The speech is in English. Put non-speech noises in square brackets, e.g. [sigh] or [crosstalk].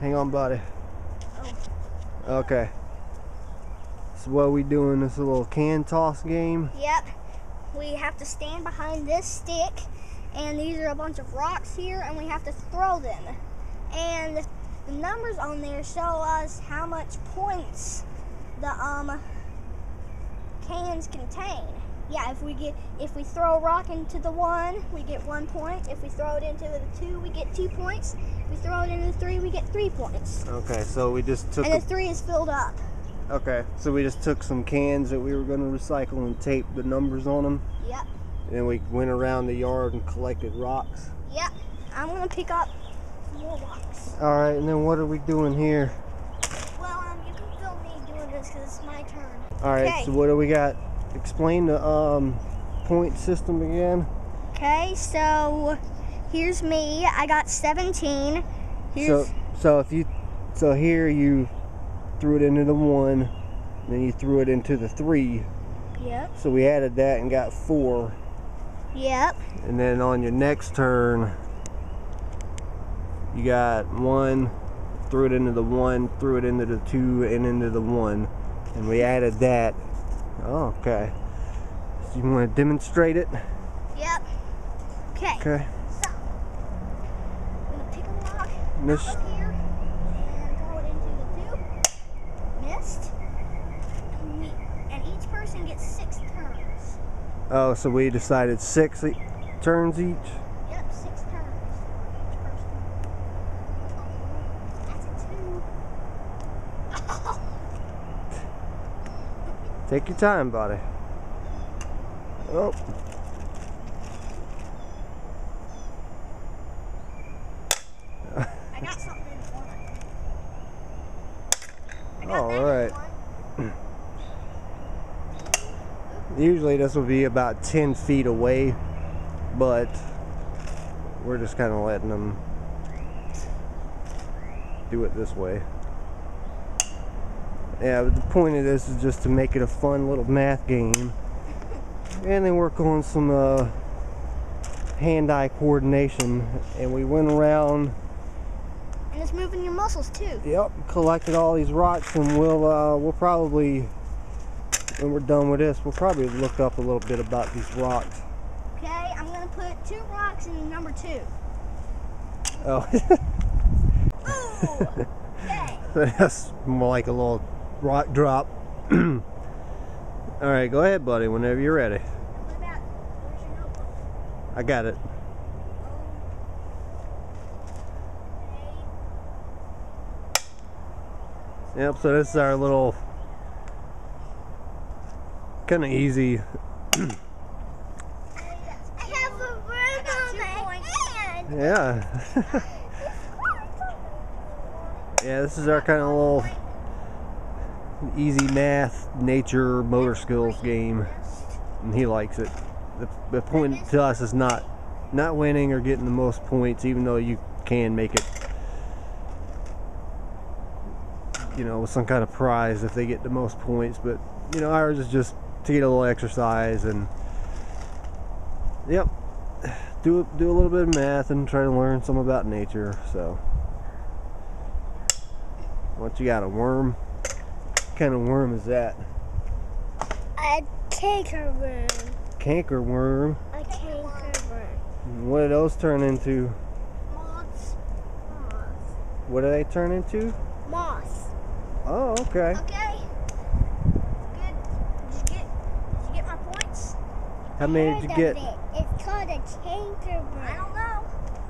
Hang on, buddy. Okay. So what we doing? This little can toss game. Yep. We have to stand behind this stick, and these are a bunch of rocks here, and we have to throw them. And the numbers on there show us how much points the um cans contain. Yeah, if we get if we throw a rock into the one, we get one point. If we throw it into the two, we get two points. If we throw it into the three, we get three points. Okay, so we just took. And the three is filled up. okay, so we just took some cans that we were going to recycle and taped the numbers on them. Yep. And then we went around the yard and collected rocks. Yep. I'm gonna pick up more rocks. All right, and then what are we doing here? Well, um, you can film me doing this because it's my turn. All right, Okay. so what do we got? Explain the um, point system again. Okay, so here's me. I got 17. Here's So, so if you, so here you threw it into the one, then you threw it into the three. yep, So we added that and got four. yep, And then on your next turn, you got one, threw it into the one, threw it into the two, and into the one. And we added that. Oh, okay. So you want to demonstrate it? yep. Okay, Okay. so I'm gonna pick a rock Miss- out of here and throw it into the. Missed. And, we, and each person gets six turns. Oh, so we decided six e- turns each? Yep, six turns for each person. Oh, that's a two. Take your time, buddy. Oh, I got something in one. I got All right. usually this will be about 10 feet away, but we're just kind of letting them do it this way. Yeah, but the point of this is just to make it a fun little math game and then work on some uh, hand-eye coordination. And we went around And it's moving your muscles too. Yep, collected all these rocks, and we'll uh, we'll probably when we're done with this, we'll probably look up a little bit about these rocks. Okay, I'm gonna put two rocks in number two. Oh, [laughs] Ooh! okay. [laughs] that's more like a little rock drop. [clears throat] all right, go ahead, buddy. Whenever you're ready? I got it. Yep. So this is our little kind of easy. I have a bird on my hand. Yeah. [laughs] yeah. This is our kind of little easy math, nature, motor skills game. and he likes it. The, the point to us is not not winning or getting the most points, even though you can make it, you know, with some kind of prize if they get the most points. But you know, ours is just to get a little exercise and, yep, do do a little bit of math and try to learn some about nature. So, what you got? A worm? What kind of worm is that? A canker worm. Canker worm. A canker worm. What do those turn into? Moths. Moths. What do they turn into? Moss. Oh, okay. Okay. Good. Did you get? Did you get my points? How many did you get? It's